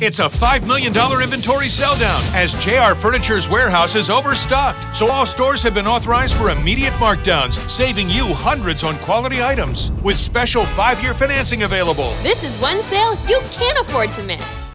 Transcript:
It's a $5 million inventory sell down as JR Furniture's warehouse is overstocked. So all stores have been authorized for immediate markdowns, saving you hundreds on quality items with special five year financing available. This is one sale you can't afford to miss.